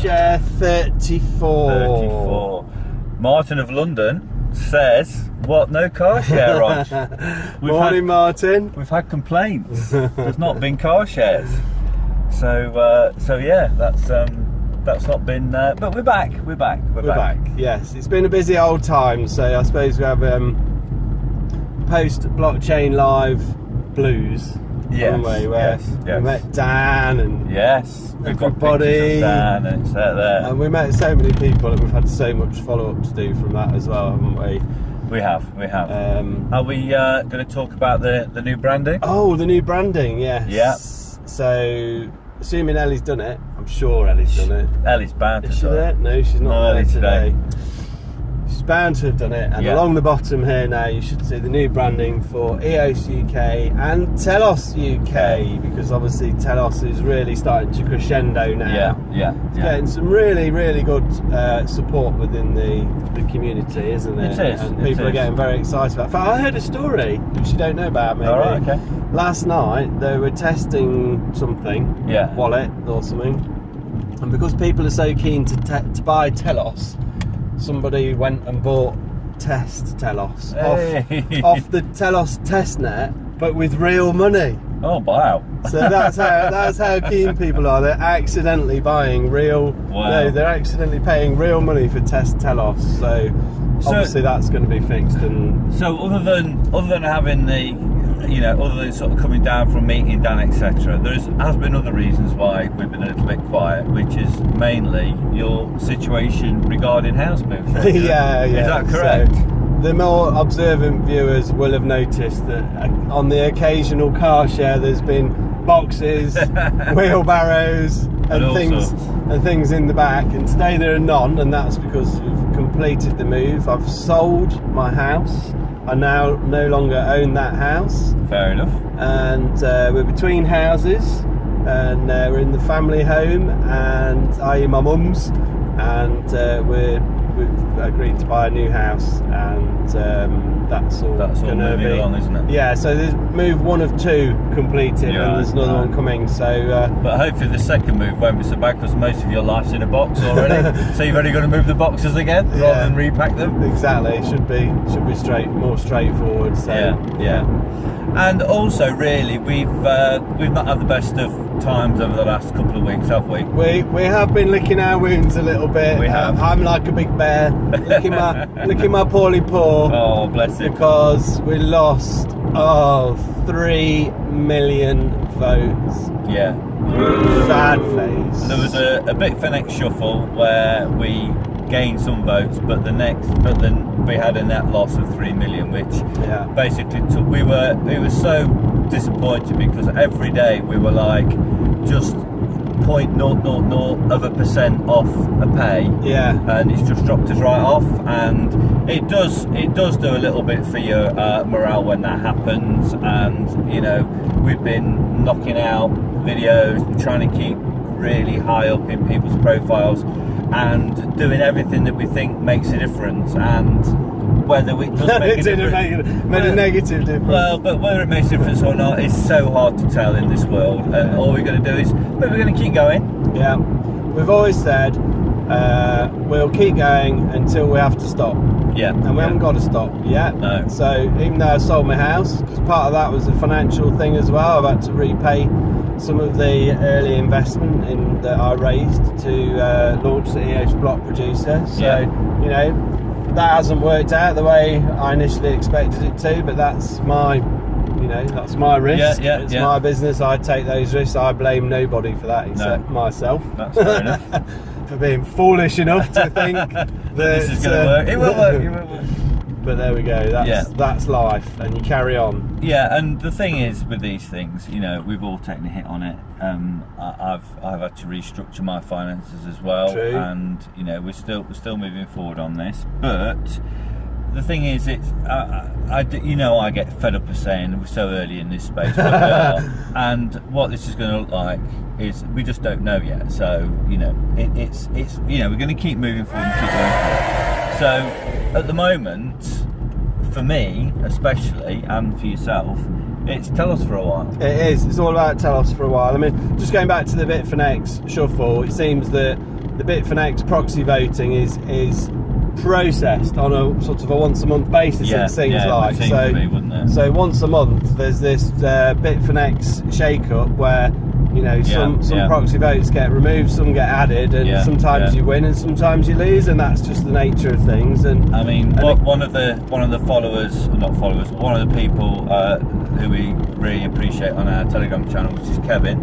share 34. 34. Martin of London says, what, no car share on? We've Morning, had, Martin. we've had complaints. There's not been car shares. So, uh, so yeah, that's um, that's not been. Uh, but we're back. We're back. We're, We're back. Yes, it's been a busy old time. So I suppose we have um, post blockchain live blues. Yes, we, where yes, We met Dan and Yes, we've got Everybody. Dan and it's out there. and we met so many people and we've had so much follow up to do from that as well, haven't we? we have, we have. Um, Are we uh, going to talk about the the new branding? oh, the new branding, yes. Yeah. So, assuming Ellie's done it, I'm sure Ellie's done it. Ellie's bound to Is she do there? No, she's not No, there Ellie today. today. To have done it. And Yeah. along the bottom here now, you should see the new branding for EOS UK and Telos UK because obviously Telos is really starting to crescendo now. Yeah, yeah, It's yeah. getting some really, really good uh, support within the, the community, isn't it? It is, And it people are getting very excited about it. In fact, I heard a story which you don't know about, maybe. All right, okay. Last night, they were testing something, Yeah. wallet or something, and because people are so keen to, to buy Telos, somebody went and bought Test Telos Hey. off, off the Telos testnet, but with real money. Oh wow. So that's how that's how keen people are. They're accidentally buying real. Wow. No, they're accidentally paying real money for Test Telos. So, So- obviously that's going to be fixed. And So other than other than having the, you know, other than sort of coming down from meeting Dan, etc., there has been other reasons why we've been a little bit quiet, which is mainly your situation regarding house moves. yeah, yeah. Is that correct? So, the more observant viewers will have noticed that uh, on the occasional car share, there's been boxes, wheelbarrows, and, And things and things in the back. And today there are none, and that's because we've completed the move. I've sold my house. I now no longer own that house, Fair enough. and uh, we're between houses, and uh, we're in the family home, and I i.e. my mum's, and uh, we're we've agreed to buy a new house, and um, that's all. That's gonna moving be, along, isn't it? Yeah, so there's move one of two completed, Yeah, and there's another right. one coming. So uh, But hopefully the second move won't be so bad because most of your life's in a box already. so you've only got to move the boxes again Yeah. rather than repack them. exactly, it should be should be straight, more straightforward. So Yeah, yeah. And also, really, we've uh, we've not had the best of times over the last couple of weeks, have we? We we have been licking our wounds a little bit. We have. I'm like a big bear, licking my licking my poorly paw Oh, bless. Because we lost oh three million votes. Yeah. Sad face. There was a, a bit next shuffle where we gained some votes, but the next, but then we had a net loss of three million, which Yeah. basically took. We were we were so disappointed because every day we were like just point naught naught naught of a percent off a pay. Yeah. and it's just dropped us right off and it does it does do a little bit for your uh, morale when that happens and you know we've been knocking out videos trying to keep really high up in people's profiles and doing everything that we think makes a difference and whether it does make it a difference make, it, made a negative difference. well, but whether it makes a difference or not is so hard to tell in this world. And all we're going to do is, but we're going to keep going. yeah. We've always said uh, we'll keep going until we have to stop. Yeah. and we yeah. haven't got to stop yet. No. So even though I sold my house, because part of that was a financial thing as well, I've had to repay some of the early investment in that I raised to uh, launch the EOS Block Producer. So Yeah. you know that hasn't worked out the way I initially expected it to, but that's my. You know, that's my risk. Yeah, yeah, it's yeah. my business. I take those risks. I blame nobody for that except myself. That's fair enough. for being foolish enough to think that this is going to uh, work. It will work. It will work. But there we go. That's Yeah. that's life, and you carry on. Yeah, and the thing is with these things, you know, we've all taken a hit on it. Um, I, I've I've had to restructure my finances as well, True. and you know we're still we're still moving forward on this. But the thing is, it's I, d- you know I get fed up of saying we're so early in this space, but we are. and what this is going to look like is we just don't know yet. So you know, it, it's it's you know we're going to keep moving forward and keep going forward. So at the moment, for me especially, and for yourself, it's Telos for a while. It is. It's all about Telos for a while. I mean, just going back to the Bitfinex shuffle, it seems that the Bitfinex proxy voting is is processed on a sort of a once a month basis. Yeah, it seems yeah, it like seem so. it? So once a month, there's this uh, Bitfinex shake up where you know some some yeah. proxy votes get removed, some get added, and Yeah, sometimes yeah. you win and sometimes you lose, and that's just the nature of things. And I mean, And what, it- one of the one of the followers, not followers, one of the people uh, who we really appreciate on our Telegram channel, which is Kevin,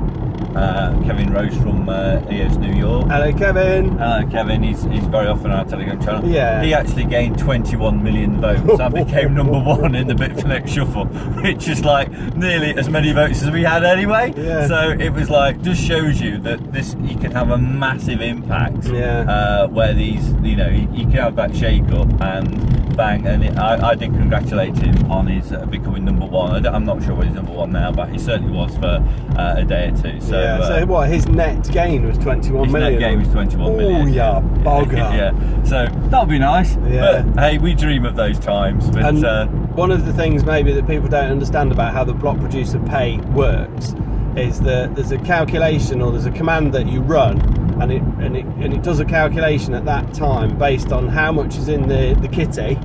uh, Kevin Rose from uh, EOS New York. hello, Kevin. Uh, Kevin, he's, he's very often on our Telegram channel. Yeah. He actually gained 21 million votes and became number one in the Bitfinex Shuffle, which is like nearly as many votes as we had anyway. Yeah. So it was like, just shows you that this, you can have a massive impact. Yeah. Uh, where these, you know, you, you can have that shake up and bang. And it, I, I did congratulate him on his uh, becoming number one. I am not sure what he's number one now, but he certainly was for uh, a day or two. So, yeah. uh, so what? His net gain was twenty one his million. net gain was 21 Oh million. yeah, bogger. yeah. So that'll be nice. Yeah. But hey, we dream of those times. But And uh, one of the things maybe that people don't understand about how the block producer pay works is that there's a calculation or there's a command that you run and it and it and it does a calculation at that time based on how much is in the, the kitty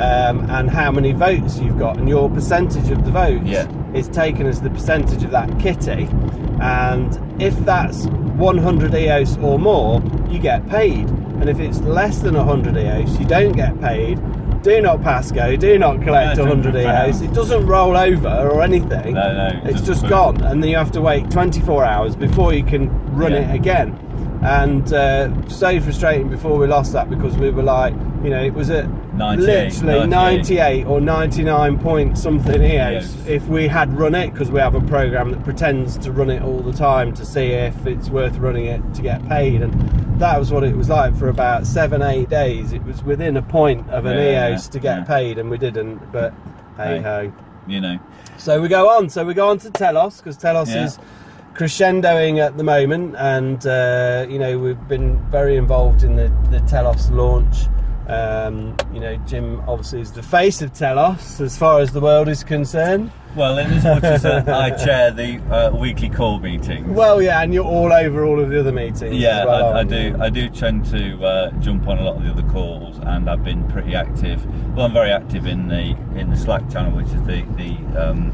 um, and how many votes you've got and your percentage of the votes Yeah. is taken as the percentage of that kitty and if that's 100 EOS or more you get paid. And if it's less than 100 EOS you don't get paid. Do not pass go do not collect No, 100 EOS it doesn't roll over or anything. No, no, it's just just gone. and then you have to wait 24 hours before you can run Yeah. it again and uh, so frustrating before we lost that because we were like you know it was at 98, literally 98 or 99 point something EOS Yes. if we had run it because we have a program that pretends to run it all the time to see if it's worth running it to get paid and that was what it was like for about seven eight days it was within a point of an Yeah, EOS to get yeah. paid and we didn't but hey Hey. ho you know, so we go on. So we go on to Telos because Telos Yeah. is crescendoing at the moment, and uh, you know we've been very involved in the, the Telos launch. Um, you know, Jim obviously is the face of Telos as far as the world is concerned. well, in as much as uh, I chair the uh, weekly call meetings. Well, yeah, and you're all over all of the other meetings. yeah, well, I, I do. you? I do tend to uh, jump on a lot of the other calls, and I've been pretty active. Well, I'm very active in the in the Slack channel, which is the the um,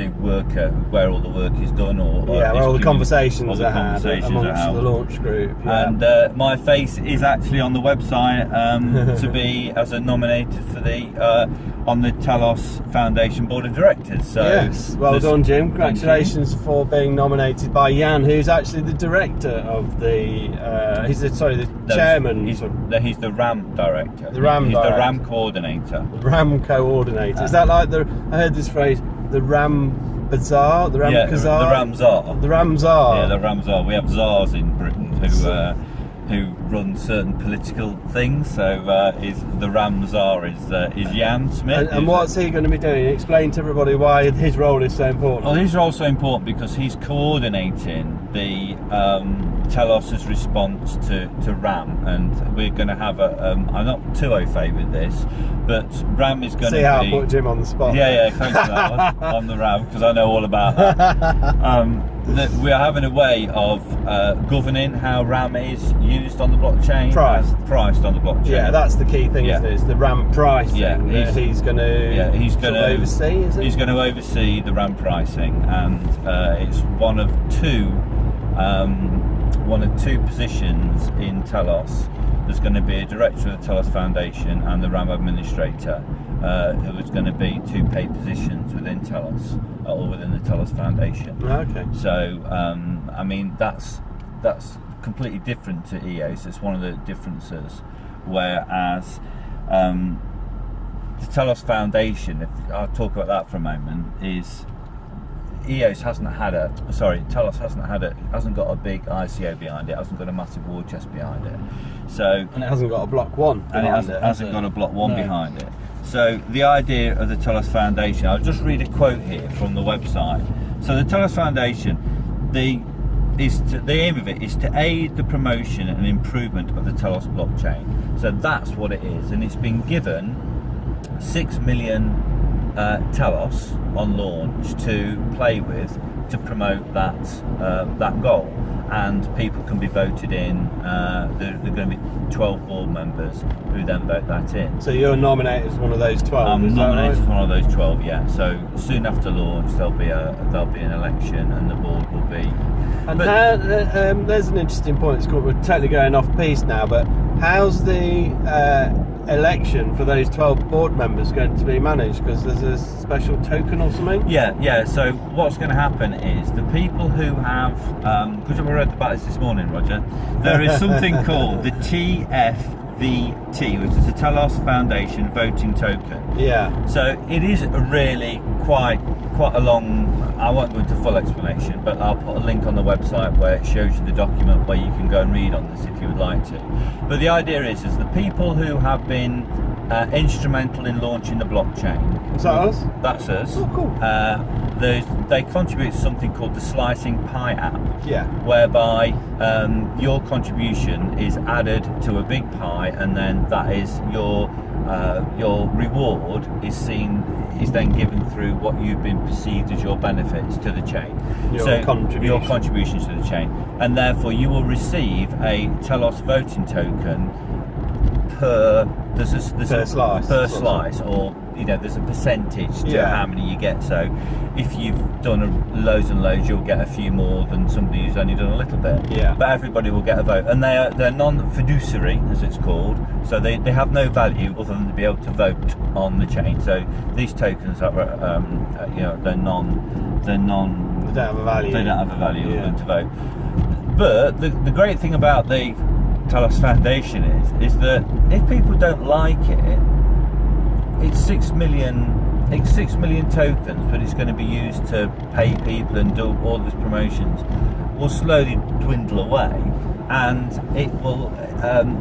the worker where all the work is done, or or Yeah, all the conversations all the conversations amongst the launch group. Yeah. And uh, my face is actually on the website um, to be as a nominated for the uh, on the Telos Foundation Board of Directors. So yes, well done, Jim. Congratulations for being nominated by Jan, who's actually the director of the. Uh, he's the sorry, the No, chairman. He's, he's the RAM director. The RAM He's director. the RAM coordinator. RAM coordinator. Is that like the? I heard this phrase, the Ram Bazaar, the Ram yeah, Kazar, the RAM czar. the Ram Czar. Yeah, the RAM czar. We have czars in Britain who uh, who run certain political things. So uh, is the RAM czar is uh, is Jan Smith. and, and what's he going to be doing? Explain to everybody why his role is so important. Well, these are also important because he's coordinating the um, Telos's response to, to RAM, and we're going to have a. Um, I'm not too au fait with this, but RAM is going to See how be. I put Jim on the spot. Yeah, yeah, thanks for that one, on the RAM because I know all about that. um, that we are having a way of uh, governing how RAM is used on the blockchain, Priced. priced on the blockchain. Yeah, that's the key thing, Yeah. isn't it? It's the RAM pricing Yeah, he's- he's going to Yeah, he's going to oversee, is it? He's going to oversee the RAM pricing, and uh, it's one of two, um, one of two positions in Telos. There's going to be a director of the Telos Foundation and the RAM administrator, uh, who is going to be two paid positions within Telos uh, or within the Telos Foundation. Okay. So, um, I mean, that's that's completely different to EOS. It's one of the differences. Whereas um, the Telos Foundation, if I'll talk about that for a moment, is EOS hasn't had a sorry, Telos hasn't had a hasn't got a big ICO behind it, hasn't got a massive war chest behind it. So And it hasn't got a block one. and it hasn't, it, hasn't has got a block one No. behind it. So the idea of the Telos Foundation, I'll just read a quote here from the website. So the Telos Foundation, the is to, the aim of it is to aid the promotion and improvement of the Telos blockchain. So that's what it is, and it's been given six million uh, Telos on launch to play with to promote that uh, that goal and people can be voted in. Uh, there, there, are going to be 12 board members who then vote that in. So you're nominated as one of those 12. I'm nominated right? as one of those 12. Yeah. So soon after launch, there'll be a there'll be an election, and the board will be. And but, how, um, there's an interesting point. It's called, we're totally going off piste now, but how's the uh, election for those 12 board members going to be managed? Because there's a special token or something? Yeah, yeah. So what's going to happen is the people who have, um, because um, I read about this this morning, Roger, there is something called the TF VT, which is the Telos Foundation voting token. Yeah. So it is really quite quite a long. I won't go into full explanation, but I'll put a link on the website where it shows you the document where you can go and read on this if you would like to. But the idea is, is the people who have been uh, instrumental in launching the blockchain. Is that us? That's us. Oh, cool. Uh, they contribute to something called the Slicing Pie app. Yeah. Whereby um, your contribution is added to a big pie, and then that is your uh, your reward is seen is then given through what you've been perceived as your benefits to the chain. Your so contribution. your contributions to the chain, and therefore you will receive a Telos voting token per there's a, there's per a, slice. per slice or you know there's a percentage to yeah. how many you get. So if you've done a, loads and loads you'll get a few more than somebody who's only done a little bit. Yeah. But everybody will get a vote. And they're they're non-fiduciary as it's called. So they, they have no value other than to be able to vote on the chain. So these tokens are um, uh, you know they're non they're non they don't have a value. they don't have a value yeah. other than to vote. But the, the great thing about the Telos Foundation is, is that if people don't like it, it's six million it's six million tokens, but it's going to be used to pay people and do all these promotions, will slowly dwindle away, and it will um,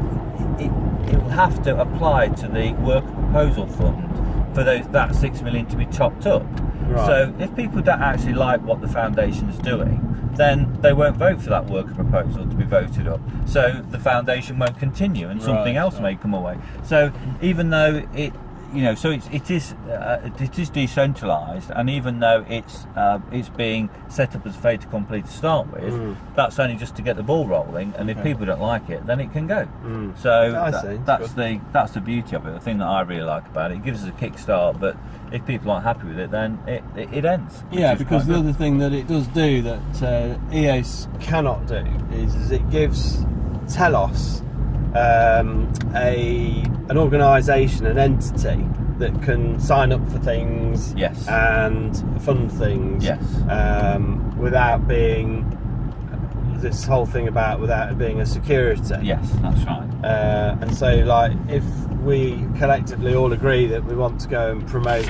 it, it will have to apply to the work proposal fund for those that six million to be topped up. Right. So if people don't actually like what the foundation is doing, then they won't vote for that worker proposal to be voted up. So the foundation won't continue, and something right, else right. may come away. So even though it you know, so it's, it is uh, it is decentralised, and even though it's uh, it's being set up as a fait accompli to start with, mm. that's only just to get the ball rolling. And okay. if people don't like it, then it can go. Mm. So that, that's the that's the beauty of it. The thing that I really like about it, it gives us a kickstart. But if people aren't happy with it, then it it, it ends. Yeah, because the good. other thing that it does do that uh, EOS cannot do is, is it gives Telos um, a an organisation, an entity that can sign up for things, yes, and fund things, yes, um, without being this whole thing about without it being a security. Yes, that's right. Uh, and so, like, if we collectively all agree that we want to go and promote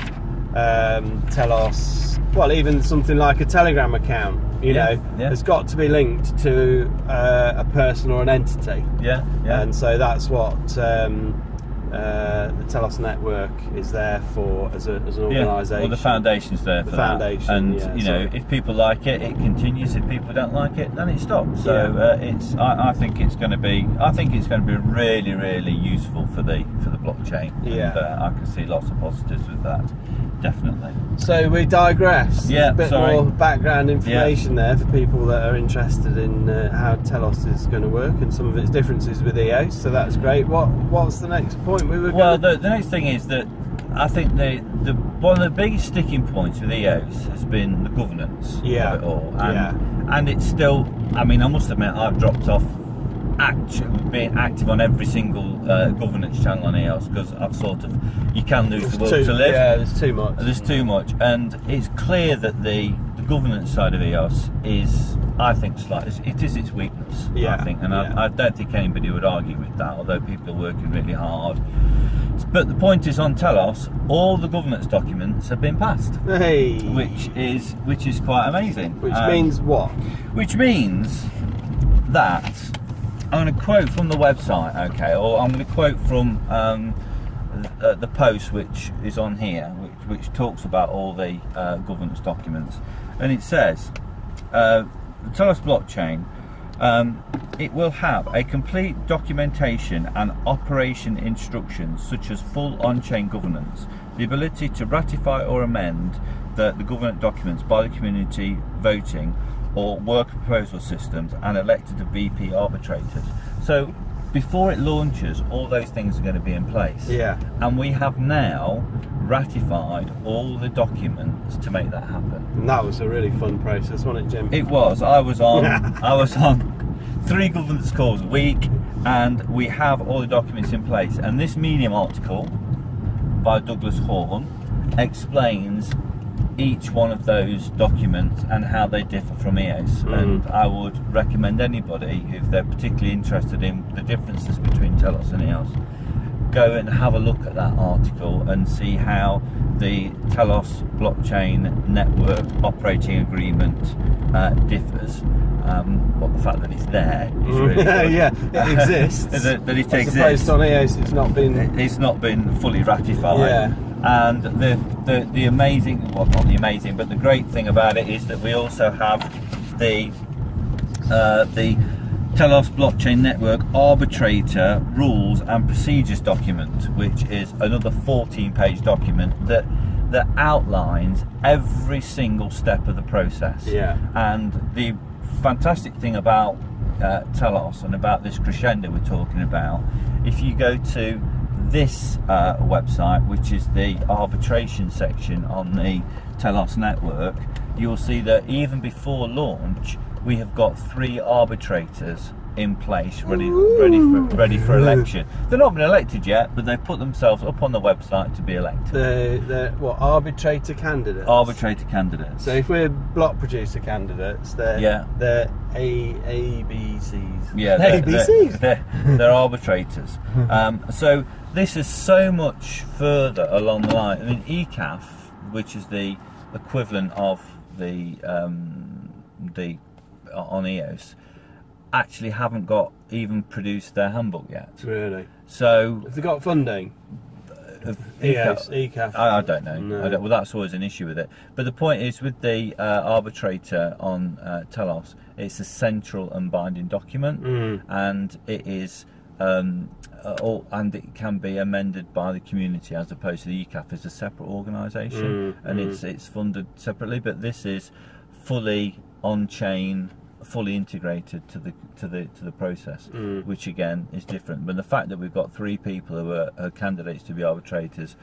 um, Telos, well, even something like a Telegram account you yeah, know, yeah. has got to be linked to uh, a person or an entity. Yeah, yeah. And so that's what um, uh, the Telos network is there for as, a, as an organisation. Yeah. Well, the foundation's there the for foundation, that. And yeah, you know, sorry. if people like it, it continues. If people don't like it, then it stops. So yeah. uh, it's. I, I, think it's going to be. I think it's going to be really, really useful for the for the blockchain. Yeah. And, uh, I can see lots of positives with that. Definitely. So we digress. Yeah. a bit sorry. more background information there for people that are interested in uh, how Telos is going to work and some of its differences with EOS. So that's great. What What's the next point? Point we were. Well, the, the next thing is that I think the, the one of the biggest sticking points with EOS has been the governance yeah. of it all, and yeah. and it's still. I mean, I must admit, I've dropped off act, being active on every single uh, governance channel on EOS because I've sort of you can lose there's the will too, to live. Yeah, there's too much. There's too much, and it's clear that the the governance side of EOS is I think it is its weakness. Yeah, I think, and yeah. I, I, don't think anybody would argue with that. Although people are working really hard. But the point is, on Telos, all the governance documents have been passed. Hey. which is which is quite amazing. Which um, means what? Which means that I'm going to quote from the website, okay, or I'm going to quote from um, uh, the post which is on here, which, which talks about all the uh, governance documents, and it says uh, the Telos blockchain. Um, it will have a complete documentation and operation instructions such as full on-chain governance, the ability to ratify or amend the, the government documents by the community voting or work proposal systems and elected VP arbitrators. So before it launches, all those things are going to be in place. Yeah. And we have now ratified all the documents to make that happen. And that was a really fun process, wasn't it, Jim? It was. I was on. I was on three governance calls a week, and we have all the documents in place. And this Medium article by Douglas Horn explains each one of those documents and how they differ from EOS. Mm. And I would recommend anybody, if they're particularly interested in the differences between Telos and EOS, go and have a look at that article and see how the Telos blockchain network operating agreement uh, differs. Um, well, the fact that it's there is really good. yeah, it exists. that, that it exists on EOS, it's not been. it's not been fully ratified. Yeah. And the, the the amazing, well, not the amazing, but the great thing about it is that we also have the uh, the Telos Blockchain Network Arbitrator Rules and Procedures document, which is another 14-page document that that outlines every single step of the process. Yeah. And the fantastic thing about uh, Telos and about this crescendo we're talking about, if you go to this uh, website, which is the arbitration section on the Telos network, you'll see that even before launch, we have got three arbitrators in place, ready, ready for ready for election. They're not been elected yet, but they've put themselves up on the website to be elected. The, the what arbitrator candidates. Arbitrator candidates. So if we're block producer candidates, they're Yeah. they're A A B C's. Yeah, A they're, B they're, C's. they're, they're arbitrators. Um, so this is so much further along the line. I mean, ECAF, which is the equivalent of the um, the on EOS, actually haven't got even produced their handbook yet. Really? So Have they got funding? uh, EOS, ECAF. I, I don't know. No. I don't, well, that's always an issue with it. But the point is, with the uh, arbitrator on uh, Telos, it's a central and binding document, Mm. and it is. Um, uh, all, and it can be amended by the community as opposed to the ECAF is a separate organisation, Mm, and mm. it's it's funded separately. But this is fully on chain, fully integrated to the to the to the process, Mm. which again is different. But the fact that we've got three people who are, are candidates to be arbitrators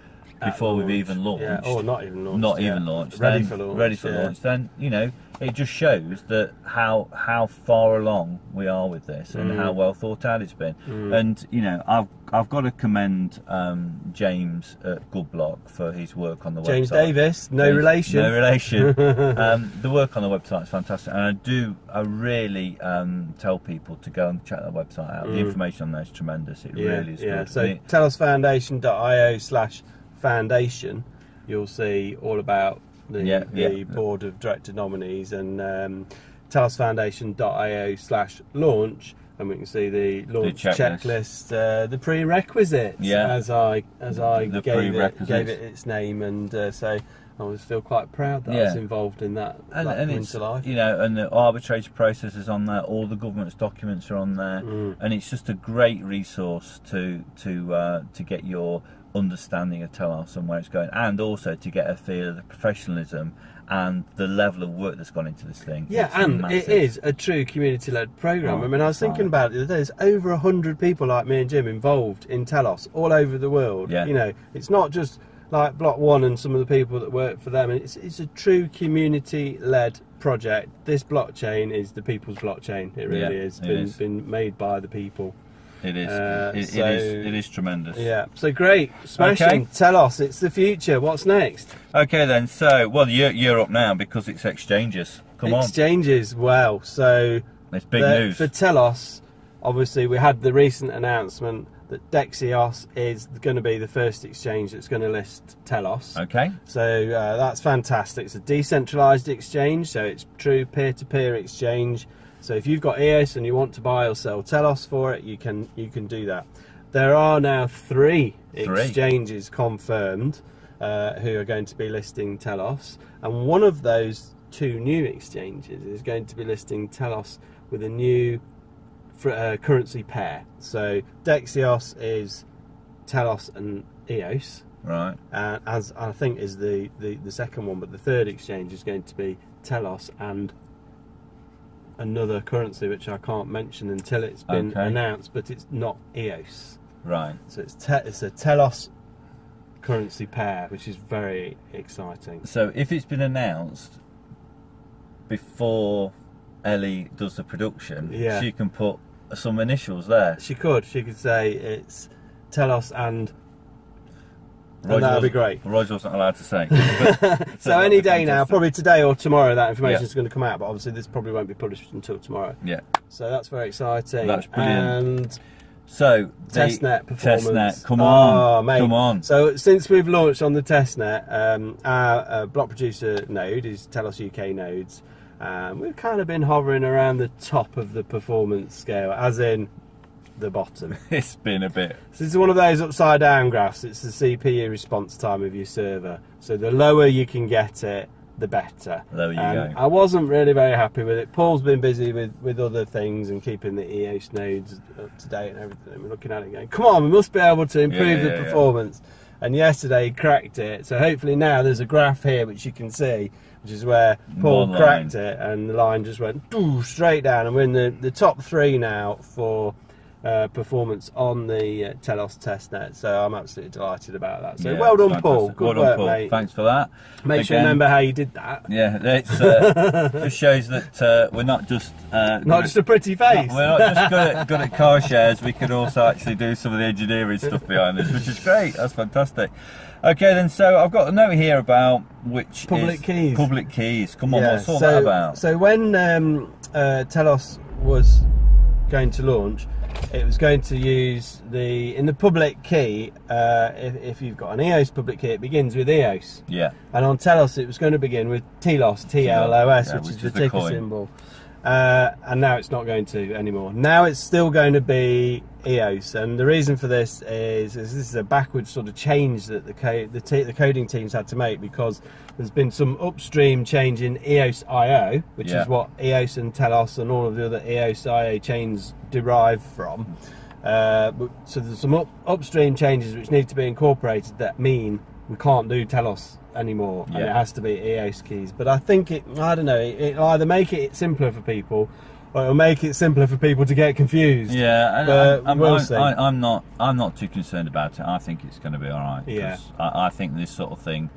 Before we've even launched, Yeah. Or not even launched. not yeah. even launched, Ready then, for launch. ready for yeah. launch, then you know it just shows that how how far along we are with this and Mm. how well thought out it's been. Mm. And you know, I've I've got to commend um, James at Goodblock for his work on the James website. James Davis, no James- relation. No relation. um, the work on the website is fantastic, and I do, I really um, tell people to go and check that website out. The Mm. information on there is tremendous. It yeah, really is yeah. good. So it- slash foundation, you'll see all about the, Yeah, the yeah. board of director nominees and um, telosfoundation.io slash launch. And we can see the launch checklist. checklist, uh, the prerequisites, Yeah. as I as I The gave it, gave it its name, and uh, so I always feel quite proud that I was involved in that. and, that and it's life. you know, and the arbitrator process is on there. All the government's documents are on there, Mm. and it's just a great resource to to uh, to get your understanding of Telos and where it's going, and also to get a feel of the professionalism and the level of work that's gone into this thing. Yeah, It's and massive. it is a true community-led program. Oh, I mean, I was thinking right. about it. the There's over a hundred people like me and Jim involved in Telos all over the world. Yeah. You know, it's not just like Block One and some of the people that work for them. It's it's a true community-led project. This blockchain is the people's blockchain. It really Yeah, is. it Been is. been made by the people. It is. Uh, it, so- it is. It is tremendous. Yeah. So great, smashing. Okay. Telos, it's the future. What's next? Okay then. So, well, you're, you're up now because it's exchanges. Come on. Exchanges. Well, so it's big The- news. For Telos, obviously, we had the recent announcement that Dexeos is going to be the first exchange that's going to list Telos. Okay. So uh, that's fantastic. It's a decentralized exchange, so it's true peer-to-peer exchange. So if you've got EOS and you want to buy or sell Telos for it, you can you can do that. there are now three, Three. exchanges confirmed uh, who are going to be listing Telos, and one of those two new exchanges is going to be listing Telos with a new uh, currency pair. So Dexeos is Telos and EOS, Right. uh, as I think is the, the, the second one, but the third exchange is going to be Telos and another currency which I can't mention until it's been Okay. announced, but it's not EOS. Right. So it's te- it's a Telos currency pair, which is very exciting. So if it's been announced before Ellie does the production, Yeah. she can put some initials there. She could, she could say it's Telos and Roy that'd be great. Roy wasn't allowed to say. so any day now, probably today or tomorrow, that information Yeah. is going to come out. But obviously, this probably won't be published until tomorrow. Yeah. So that's very exciting. That's brilliant. And So testnet performance. Testnet, come on, Oh, mate. come on. So since we've launched on the testnet, um, our uh, block producer node is Telos UK nodes. Um, we've kind of been hovering around the top of the performance scale, as in the bottom. It's been a bit. So this is one of those upside down graphs. It's the CPU response time of your server. So the lower you can get it, the better. There you Um, go. I wasn't really very happy with it. Paul's been busy with, with other things and keeping the EOS nodes up to date and everything. And we're looking at it going, come on, we must be able to improve Yeah, the yeah, yeah. performance. And yesterday he cracked it. So hopefully now there's a graph here which you can see, which is where Paul cracked line. it and the line just went straight down. And we're in the, the top three now for uh, performance on the uh, Telos testnet. So I'm absolutely delighted about that. So yeah, well done, fantastic. Paul. Good well done, work, Paul. mate. Thanks for that. Make sure you remember how you did that. Yeah, it uh, just shows that uh, we're not just uh, Not just at- a pretty face. We're not just good at, good at car shares. We can also actually do some of the engineering stuff behind this, which is great. That's fantastic. Okay, then. So I've got a note here about which Public keys. Public keys. Come on, Yeah, what's all so, that about? So when um, uh, Telos was going to launch, it was going to use the in the public key. Uh, if, if you've got an EOS public key, it begins with EOS, yeah, and on Telos it was going to begin with TLOS, TLOS, Yeah, which, which is the the ticker coin. symbol. Uh, and now it's not going to anymore. Now it's still going to be EOS, and the reason for this is, is this is a backward sort of change that the co- the, the coding teams had to make because there's been some upstream change in EOS IO, which Yeah. is what EOS and Telos and all of the other EOS IO chains derive from. Uh, so there's some up, upstream changes which need to be incorporated that mean we can't do Telos anymore, and it has to be EOS keys. But I think it, I don't know, it, it'll either make it simpler for people, or it'll make it simpler for people to get confused. yeah. But I'm, I'm, we'll I'm. I, I'm not. I'm not too concerned about it. I think it's going to be all right. Yeah. I, I think this sort of thing.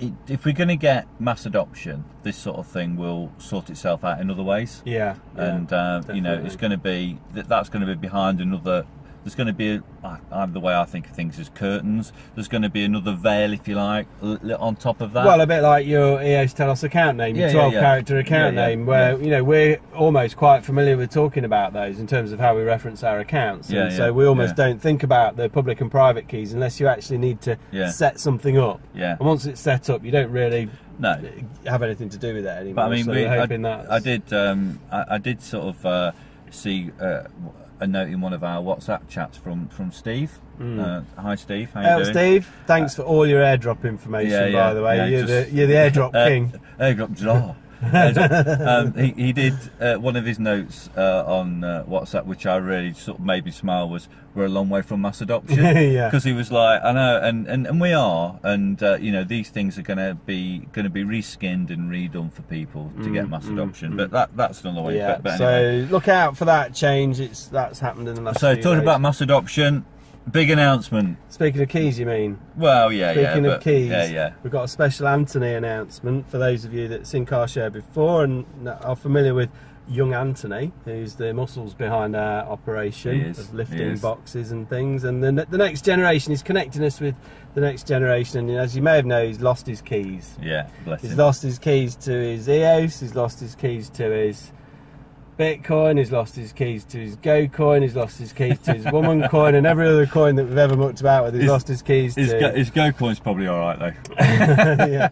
It, if we're going to get mass adoption, this sort of thing will sort itself out in other ways. Yeah, yeah, and uh, you know it's going to be that that's going to be behind another there's going to be I, I, the way I think of things is curtains there's going to be another veil if you like on top of that Well, a bit like your EOS Telos account name, your Yeah, yeah, 12 yeah. character account Yeah, yeah, name, where yeah. you know we're almost quite familiar with talking about those in terms of how we reference our accounts. Yeah, and yeah, so we almost yeah. don't think about the public and private keys unless you actually need to Yeah. set something up. yeah And once it's set up, you don't really no have anything to do with it anymore. but I mean so we, we're I, hoping that I did um, I, I did sort of uh, see uh, a note in one of our WhatsApp chats from from Steve uh, hi Steve how you Oh, doing Steve, thanks for all your airdrop information. Yeah, yeah, by the way, yeah, you're just- the you're the airdrop Uh, king. Airdrop jar. um, he, he did uh, one of his notes uh, on uh, WhatsApp, which I really sort of made me smile. Was we're a long way from mass adoption Yeah. because he was like, I know, and, and, and we are, and uh, you know these things are going to be going to be reskinned and redone for people to get mass adoption. But that that's another way. Mm, Yeah. But, but so look out for that change. It's that's happened in the last. so talking days. about mass adoption, big announcement. Speaking of keys, you mean? Well, yeah, yeah, Speaking of keys, yeah, yeah. we've got a special Anthony announcement for those of you that seen car share before and are familiar with young Anthony, who's the muscles behind our operation of lifting boxes and things. And the, ne- the next generation is connecting us with the next generation. And as you may have known, he's lost his keys. Yeah, bless He's him. lost his keys to his EOS. He's lost his keys to his Bitcoin, he's lost his keys to his Go coin, he's lost his keys to his Woman coin, and every other coin that we've ever mucked about with, he's His- lost his keys His, to. go, his Go coin's probably all right though. yeah.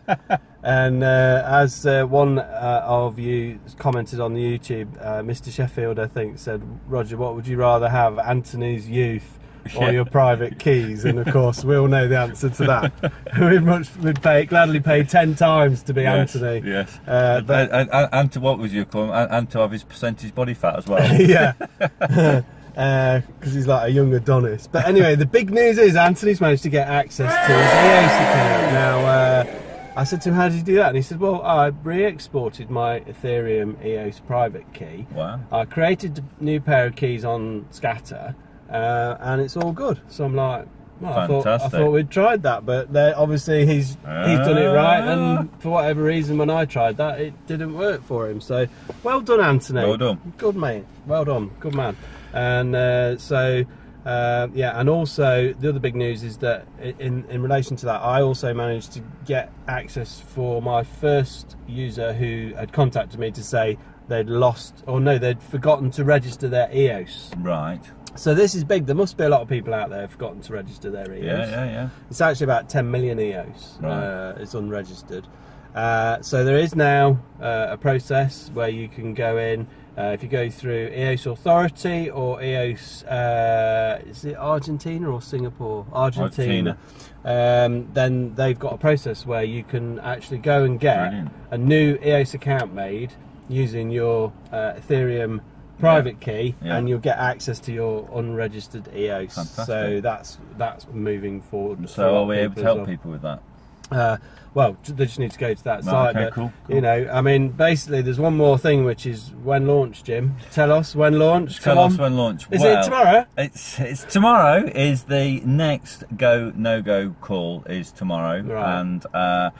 And uh, as uh, one uh, of you commented on the YouTube, uh, Mr. Sheffield, I think, said, Roger, what would you rather have, Anthony's youth or Yeah. your private keys? And of course, we all know the answer to that. we'd much would pay gladly pay ten times to be Yes, Anthony. Yes. Uh, and, but- and, and, and to what was your comment? And, and to have his percentage body fat as well. yeah. Because he's like a young Adonis. But anyway, the big news is Anthony's managed to get access to his EOS account. Now, uh, I said to him, How did you do that? And he said, Well, I re exported my Ethereum EOS private key. wow. I created a new pair of keys on Scatter, uh, and it's all good. So I'm like, well, I thought, I thought we'd tried that, but obviously he's he's done it right, Ah. and for whatever reason, when I tried that, it didn't work for him. So, well done, Anthony. Well done. Good mate. Well done. Good man. And uh, so, uh, yeah, and also the other big news is that in in relation to that, I also managed to get access for my first user who had contacted me to say they'd lost or no, they'd forgotten to register their EOS. Right. So this is big. There must be a lot of people out there who've forgotten to register their EOS. Yeah, yeah, yeah. It's actually about 10 million EOS. Right. Uh, it's unregistered. Uh, so there is now uh, a process where you can go in. Uh, if you go through EOS Authority or EOS, uh, is it Argentina or Singapore? Argentina. Um, then they've got a process where you can actually go and get Brilliant. a new EOS account made using your uh, Ethereum private key, Yeah. and you'll get access to your unregistered EOS. So that's that's moving forward. for So are we able to help well. people with that? Uh, well, they just need to go to that site. okay, but, cool, cool. You know, I mean, basically, there's one more thing, which is when launch, Jim. Tell us when launch. Tell Come us on. when launch. Is Well, it tomorrow? It's it's tomorrow. Is the next go no go call is tomorrow, Right. and uh,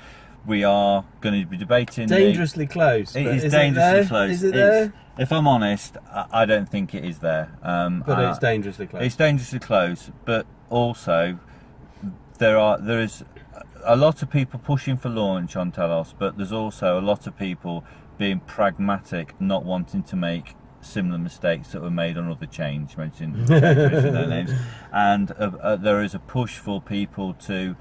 we are going to be debating. the- Dangerously close. It is is dangerously it close. Is it It's- there? If I'm honest, I I don't think it is there. Um, But uh, it's dangerously close. It's dangerously close, but also there are there is a lot of people pushing for launch on Telos, but there's also a lot of people being pragmatic, not wanting to make similar mistakes that were made on other change, mentioning mentioning their names, and uh, uh, there is a push for people to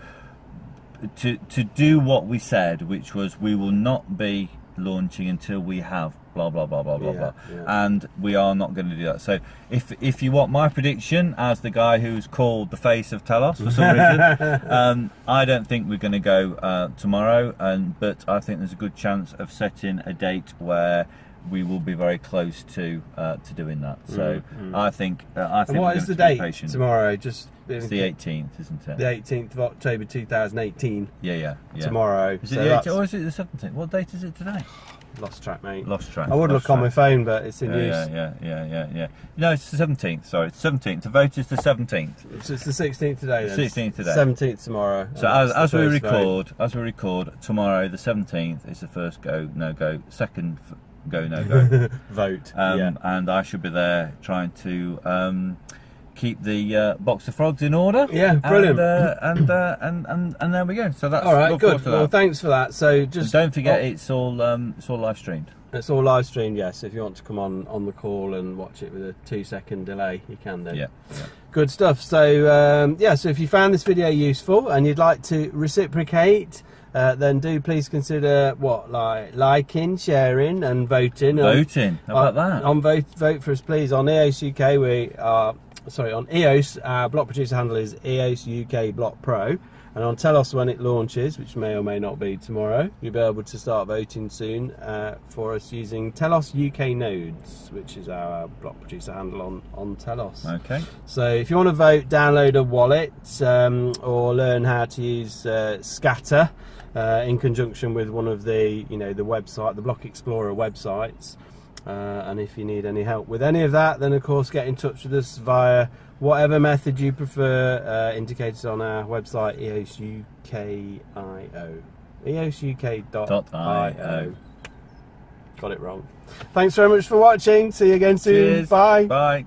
to to do what we said, which was we will not be launching until we have blah blah blah blah blah Yeah, blah, yeah. and we are not going to do that. So if if you want my prediction as the guy who's called the face of Telos for some reason, um, I don't think we're going to go uh, tomorrow, and but I think there's a good chance of setting a date where. We will be very close to uh, to doing that. So I think uh, I think and what the to date patient. tomorrow? Just It's the 18th, isn't it? the 18th of October 2018. yeah, yeah, yeah. Tomorrow. Is it So the 18th or is it the 17th? What date is it today? lost track, mate. Lost track. I would look on my phone, but it's in Yeah, use. yeah, yeah, yeah, yeah, yeah. No, it's the 17th. Sorry, it's 17th. The vote is the 17th. So it's the 16th today. Then. 16th today. 17th tomorrow. So as, as we first vote. record, as we record tomorrow, the 17th is the first go no go, second go no go, vote. um, yeah. and I should be there trying to um, keep the uh, box of frogs in order. Yeah, brilliant. And uh, and, uh, and and and there we go. So that's All right, good. Well, thanks for that. So And just don't forget, oh, it's all um, it's all live streamed. it's all live streamed. Yes, if you want to come on on the call and watch it with a two second delay, you can do. Yeah. yeah. Good stuff. So um, yeah, so if you found this video useful and you'd like to reciprocate, uh, then do please consider what like liking, sharing, and voting. on- Voting. How about on, that? On vote, vote for us, please. On EOS UK, we are sorry on EOS. Our block producer handle is EOS UK Block Pro, and on Telos when it launches, which may or may not be tomorrow, you'll be able to start voting soon uh, for us using Telos UK Nodes, which is our block producer handle on on Telos. Okay. So if you want to vote, download a wallet um, or learn how to use uh, Scatter uh, in conjunction with one of the you know the website, the Block Explorer websites. Uh, and if you need any help with any of that, then of course get in touch with us via whatever method you prefer, uh, indicated on our website eosuk.io. eosuk.io. Got it wrong. Thanks very much for watching. See you again soon. Cheers. Bye. Bye.